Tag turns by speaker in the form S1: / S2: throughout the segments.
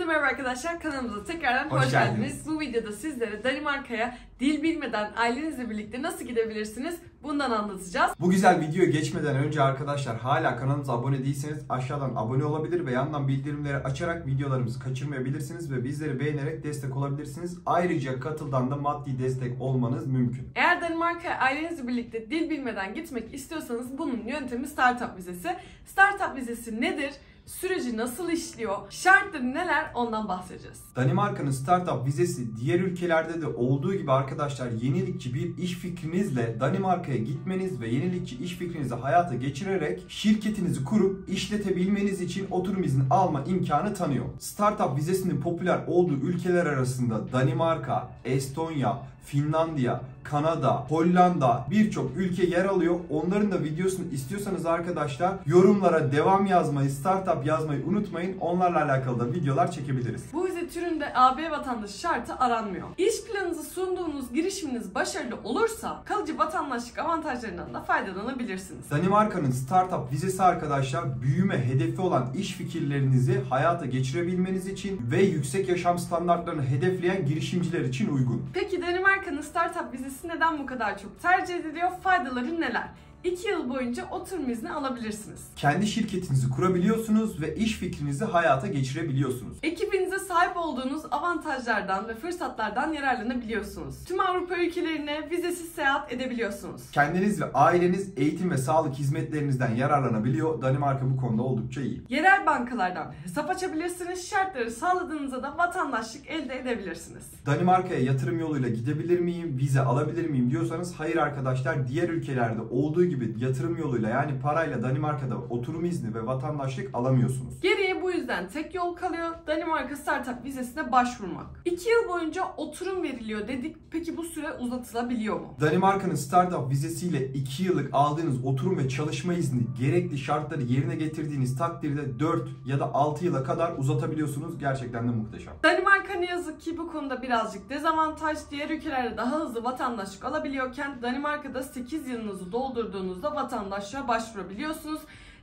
S1: Hepinize merhaba arkadaşlar. Kanalımıza tekrardan hoş,
S2: Hoş
S1: geldiniz.
S2: geldiniz.
S1: Bu videoda sizlere Danimarka'ya dil bilmeden ailenizle birlikte nasıl gidebilirsiniz bundan anlatacağız.
S2: Bu güzel videoya geçmeden önce arkadaşlar hala kanalımıza abone değilseniz aşağıdan abone olabilir ve yandan bildirimleri açarak videolarımızı kaçırmayabilirsiniz ve bizleri beğenerek destek olabilirsiniz. Ayrıca katıldan da maddi destek olmanız mümkün.
S1: Eğer Danimarka'ya ailenizle birlikte dil bilmeden gitmek istiyorsanız bunun yöntemi Startup vizesi. Startup vizesi nedir? Süreci nasıl işliyor? Şartları neler? Ondan bahsedeceğiz.
S2: Danimarka'nın startup vizesi diğer ülkelerde de olduğu gibi arkadaşlar yenilikçi bir iş fikrinizle Danimarka'ya gitmeniz ve yenilikçi iş fikrinizi hayata geçirerek şirketinizi kurup işletebilmeniz için oturum izni alma imkanı tanıyor. Startup vizesinin popüler olduğu ülkeler arasında Danimarka, Estonya, Finlandiya, Kanada, Hollanda birçok ülke yer alıyor. Onların da videosunu istiyorsanız arkadaşlar yorumlara devam yazmayı, startup yazmayı unutmayın. Onlarla alakalı da videolar çekebiliriz.
S1: Bu vize türünde AB vatandaşı şartı aranmıyor. İş planınızı sunduğunuz girişiminiz başarılı olursa kalıcı vatandaşlık avantajlarından da faydalanabilirsiniz.
S2: Danimarka'nın startup vizesi arkadaşlar büyüme hedefi olan iş fikirlerinizi hayata geçirebilmeniz için ve yüksek yaşam standartlarını hedefleyen girişimciler için uygun.
S1: Peki Danimarka'nın startup vizesi neden bu kadar çok tercih ediliyor? Faydaları neler? 2 yıl boyunca oturum izni alabilirsiniz.
S2: Kendi şirketinizi kurabiliyorsunuz ve iş fikrinizi hayata geçirebiliyorsunuz.
S1: Ekibinize sahip olduğunuz avantajlardan ve fırsatlardan yararlanabiliyorsunuz. Tüm Avrupa ülkelerine vizesiz seyahat edebiliyorsunuz.
S2: Kendiniz ve aileniz eğitim ve sağlık hizmetlerinizden yararlanabiliyor. Danimarka bu konuda oldukça iyi.
S1: Yerel bankalardan hesap açabilirsiniz. Şartları sağladığınızda da vatandaşlık elde edebilirsiniz.
S2: Danimarka'ya yatırım yoluyla gidebilir miyim, vize alabilir miyim diyorsanız hayır arkadaşlar diğer ülkelerde olduğu gibi yatırım yoluyla yani parayla Danimarka'da oturum izni ve vatandaşlık alamıyorsunuz.
S1: Bu yüzden tek yol kalıyor. Danimarka Startup vizesine başvurmak. 2 yıl boyunca oturum veriliyor dedik. Peki bu süre uzatılabiliyor mu?
S2: Danimarka'nın startup vizesiyle 2 yıllık aldığınız oturum ve çalışma izni gerekli şartları yerine getirdiğiniz takdirde 4 ya da 6 yıla kadar uzatabiliyorsunuz. Gerçekten de muhteşem.
S1: Danimarka ne yazık ki bu konuda birazcık dezavantaj. Diğer ülkelerde daha hızlı vatandaşlık alabiliyorken Danimarka'da 8 yılınızı doldurduğunuzda vatandaşlığa başvurabiliyorsunuz.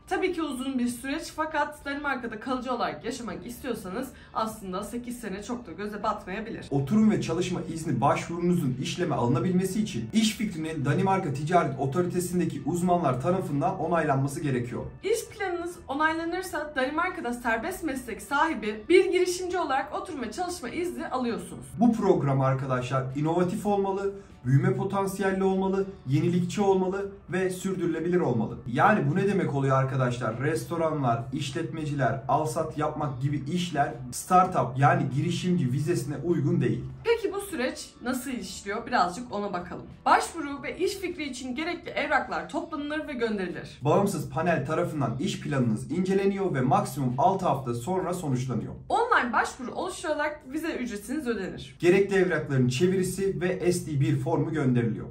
S1: Tabii ki uzun bir süreç fakat Danimarka'da kalıcı olarak yaşamak istiyorsanız aslında 8 sene çok da göze batmayabilir.
S2: Oturum ve çalışma izni başvurunuzun işleme alınabilmesi için iş fikrinin Danimarka Ticaret Otoritesi'ndeki uzmanlar tarafından onaylanması gerekiyor.
S1: İş planınız onaylanırsa Danimarka'da serbest meslek sahibi bir girişimci olarak oturum ve çalışma izni alıyorsunuz.
S2: Bu program arkadaşlar inovatif olmalı, büyüme potansiyelli olmalı, yenilikçi olmalı ve sürdürülebilir olmalı. Yani bu ne demek oluyor arkadaşlar? Restoranlar, işletmeciler, alsat yapmak gibi işler startup yani girişimci vizesine uygun değil.
S1: Peki bu süreç nasıl işliyor? Birazcık ona bakalım. Başvuru ve iş fikri için gerekli evraklar toplanır ve gönderilir.
S2: Bağımsız panel tarafından iş planınız inceleniyor ve maksimum 6 hafta sonra sonuçlanıyor.
S1: Online başvuru oluşturularak vize ücretiniz ödenir.
S2: Gerekli evrakların çevirisi ve SD1 formu gönderiliyor.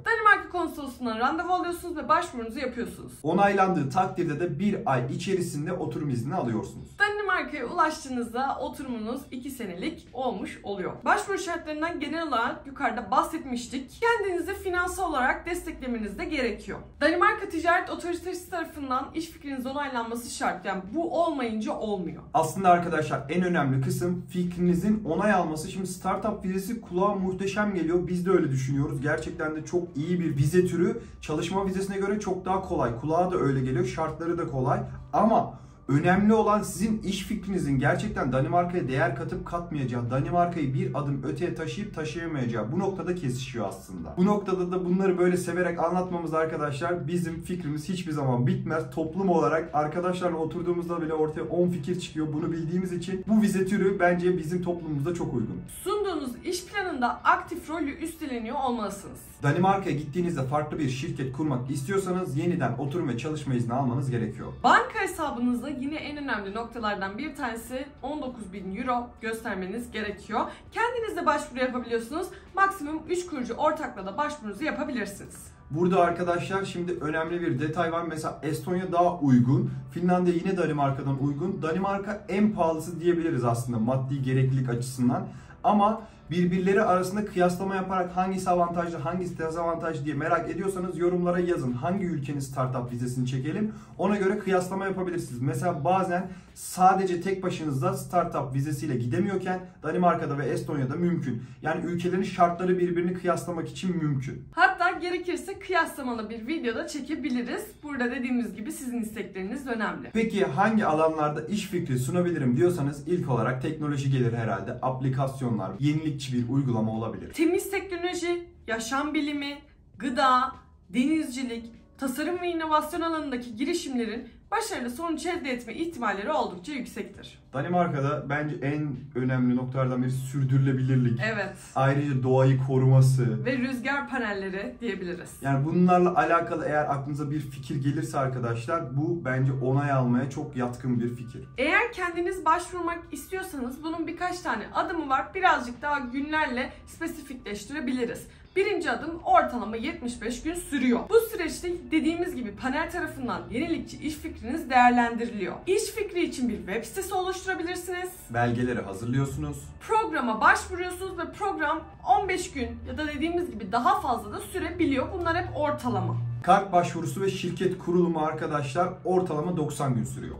S1: Konsolosundan randevu alıyorsunuz ve başvurunuzu yapıyorsunuz.
S2: Onaylandığı takdirde de bir ay içerisinde oturum izni alıyorsunuz.
S1: Danimarka'ya ulaştığınızda oturumunuz 2 senelik olmuş oluyor. Başvuru şartlarından genel olarak yukarıda bahsetmiştik. Kendinizi finansal olarak desteklemeniz de gerekiyor. Danimarka Ticaret Otoritesi tarafından iş fikriniz onaylanması şart. Yani bu olmayınca olmuyor.
S2: Aslında arkadaşlar en önemli kısım fikrinizin onay alması. Şimdi startup vizesi kulağa muhteşem geliyor. Biz de öyle düşünüyoruz. Gerçekten de çok iyi bir vize türü. Çalışma vizesine göre çok daha kolay. Kulağa da öyle geliyor. Şartları da kolay. Ama Önemli olan sizin iş fikrinizin gerçekten Danimarka'ya değer katıp katmayacağı, Danimarka'yı bir adım öteye taşıyıp taşıyamayacağı bu noktada kesişiyor aslında. Bu noktada da bunları böyle severek anlatmamız arkadaşlar bizim fikrimiz hiçbir zaman bitmez. Toplum olarak arkadaşlarla oturduğumuzda bile ortaya 10 fikir çıkıyor. Bunu bildiğimiz için bu vize türü bence bizim toplumumuzda çok uygun.
S1: Sunduğunuz iş planında aktif rolü üstleniyor olmalısınız.
S2: Danimarka'ya gittiğinizde farklı bir şirket kurmak istiyorsanız yeniden oturum ve çalışma izni almanız gerekiyor.
S1: Banka hesabınızda yine en önemli noktalardan bir tanesi 19.000 euro göstermeniz gerekiyor. Kendiniz de başvuru yapabiliyorsunuz. Maksimum 3 kurucu ortakla da başvurunuzu yapabilirsiniz.
S2: Burada arkadaşlar şimdi önemli bir detay var. Mesela Estonya daha uygun. Finlandiya yine Danimarka'dan uygun. Danimarka en pahalısı diyebiliriz aslında maddi gereklilik açısından. Ama birbirleri arasında kıyaslama yaparak hangisi avantajlı, hangisi dezavantajlı diye merak ediyorsanız yorumlara yazın. Hangi ülkenin startup vizesini çekelim? Ona göre kıyaslama yapabilirsiniz. Mesela bazen sadece tek başınıza startup vizesiyle gidemiyorken Danimarka'da ve Estonya'da mümkün. Yani ülkelerin şartları birbirini kıyaslamak için mümkün.
S1: Hatta gerekirse kıyaslamalı bir video da çekebiliriz. Burada dediğimiz gibi sizin istekleriniz önemli.
S2: Peki hangi alanlarda iş fikri sunabilirim diyorsanız ilk olarak teknoloji gelir herhalde. Aplikasyonlar, yenilikçi bir uygulama olabilir.
S1: Temiz teknoloji, yaşam bilimi, gıda, denizcilik, tasarım ve inovasyon alanındaki girişimlerin başarılı sonuç elde etme ihtimalleri oldukça yüksektir.
S2: Danimarka'da bence en önemli noktalardan biri sürdürülebilirlik.
S1: Evet.
S2: Ayrıca doğayı koruması.
S1: Ve rüzgar panelleri diyebiliriz.
S2: Yani bunlarla alakalı eğer aklınıza bir fikir gelirse arkadaşlar bu bence onay almaya çok yatkın bir fikir.
S1: Eğer kendiniz başvurmak istiyorsanız bunun birkaç tane adımı var. Birazcık daha günlerle spesifikleştirebiliriz. Birinci adım ortalama 75 gün sürüyor. Bu süreçte dediğimiz gibi panel tarafından yenilikçi iş fikriniz değerlendiriliyor. İş fikri için bir web sitesi oluşturabilirsiniz.
S2: Belgeleri hazırlıyorsunuz.
S1: Programa başvuruyorsunuz ve program 15 gün ya da dediğimiz gibi daha fazla da sürebiliyor. Bunlar hep ortalama.
S2: Kart başvurusu ve şirket kurulumu arkadaşlar ortalama 90 gün sürüyor.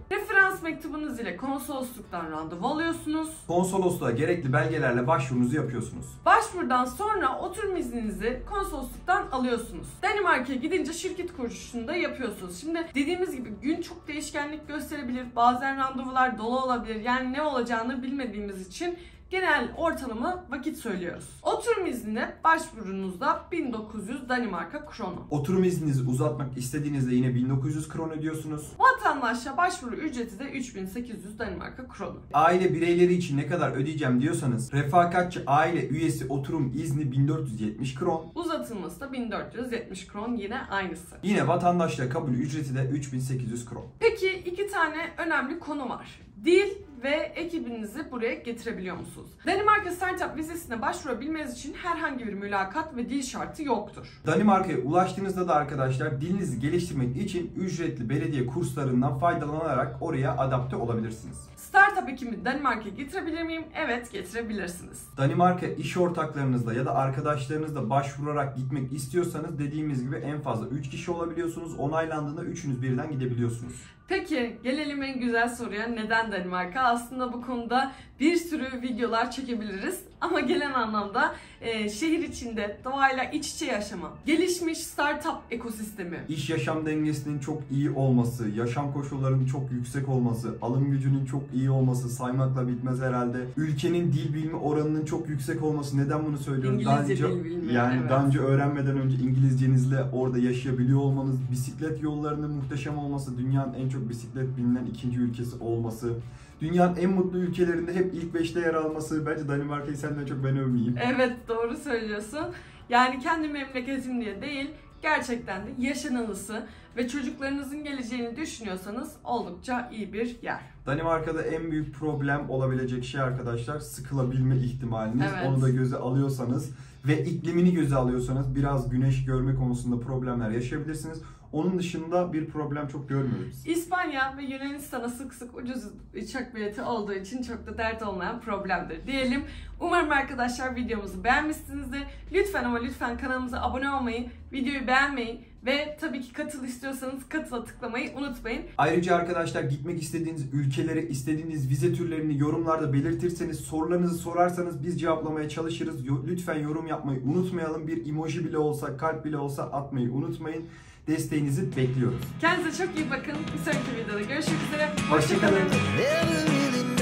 S1: Referans mektubunuz ile konsolosluktan randevu alıyorsunuz.
S2: Konsolosluğa gerekli belgelerle başvurunuzu yapıyorsunuz.
S1: Başvurudan sonra oturum izninizi konsolosluktan alıyorsunuz. Danimarka'ya gidince şirket kuruluşunda yapıyorsunuz. Şimdi dediğimiz gibi gün çok değişkenlik gösterebilir. Bazen randevular dolu olabilir. Yani ne olacağını bilmediğimiz için genel ortalama vakit söylüyoruz. Oturum iznine başvurunuzda 1900 Danimarka krono.
S2: Oturum izninizi uzatmak istediğinizde yine 1900 kron ödüyorsunuz.
S1: Vatandaşa başvuru ücreti de 3800 Danimarka krono.
S2: Aile bireyleri için ne kadar ödeyeceğim diyorsanız refakatçi aile üyesi oturum izni 1470 kron.
S1: Uzatılması da 1470 kron yine aynısı.
S2: Yine vatandaşla kabul ücreti de 3800 kron.
S1: Peki iki tane önemli konu var. Dil ve ekibinizi buraya getirebiliyor musunuz? Danimarka Startup vizesine başvurabilmeniz için herhangi bir mülakat ve dil şartı yoktur.
S2: Danimarka'ya ulaştığınızda da arkadaşlar dilinizi geliştirmek için ücretli belediye kurslarından faydalanarak oraya adapte olabilirsiniz.
S1: Startup ekibi Danimarka'ya getirebilir miyim? Evet getirebilirsiniz.
S2: Danimarka iş ortaklarınızla ya da arkadaşlarınızla başvurarak gitmek istiyorsanız dediğimiz gibi en fazla 3 kişi olabiliyorsunuz. Onaylandığında üçünüz birden gidebiliyorsunuz.
S1: Peki gelelim en güzel soruya neden Danimarka? Aslında bu konuda bir sürü videolar çekebiliriz. Ama gelen anlamda e, şehir içinde doğayla iç içe yaşama, gelişmiş startup ekosistemi,
S2: İş yaşam dengesinin çok iyi olması, yaşam koşullarının çok yüksek olması, alım gücünün çok iyi olması saymakla bitmez herhalde. Ülkenin dil bilme oranının çok yüksek olması. Neden bunu söylüyorum?
S1: İngilizce
S2: Daha önce-
S1: dil bilme,
S2: Yani
S1: evet.
S2: daha önce öğrenmeden önce İngilizcenizle orada yaşayabiliyor olmanız, bisiklet yollarının muhteşem olması, dünyanın en çok bisiklet bilinen ikinci ülkesi olması, dünyanın en mutlu ülkelerinde hep ilk beşte yer alması. Bence Danimarka'yı senden çok ben övmeyeyim.
S1: Evet doğru söylüyorsun. Yani kendi memleketim diye değil gerçekten de yaşanılısı ve çocuklarınızın geleceğini düşünüyorsanız oldukça iyi bir yer.
S2: Danimarka'da en büyük problem olabilecek şey arkadaşlar sıkılabilme ihtimaliniz.
S1: Evet.
S2: Onu da göze alıyorsanız ve iklimini göze alıyorsanız biraz güneş görme konusunda problemler yaşayabilirsiniz. Onun dışında bir problem çok görmüyoruz.
S1: İspanya ve Yunanistan'a sık sık ucuz uçak bileti olduğu için çok da dert olmayan problemdir diyelim. Umarım arkadaşlar videomuzu beğenmişsinizdir. Lütfen ama lütfen kanalımıza abone olmayı, videoyu beğenmeyi ve tabii ki katıl istiyorsanız katıla tıklamayı unutmayın.
S2: Ayrıca arkadaşlar gitmek istediğiniz ülkelere, istediğiniz vize türlerini yorumlarda belirtirseniz, sorularınızı sorarsanız biz cevaplamaya çalışırız. Lütfen yorum yapmayı unutmayalım. Bir emoji bile olsa, kalp bile olsa atmayı unutmayın. Desteğinizi bekliyoruz.
S1: Kendinize çok iyi bakın. Bir sonraki videoda görüşmek üzere.
S2: Hoşçakalın.
S3: Really